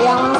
yang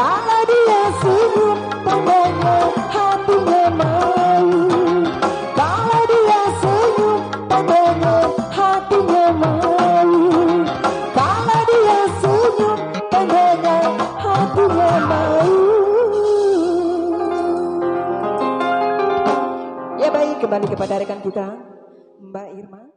Kalau dia senyum tandanya hatinya mau Kalau dia senyum tandanya hatinya mau Kalau dia senyum tandanya hatinya mau Ya baik kembali kepada rekan kita Mbak Irma.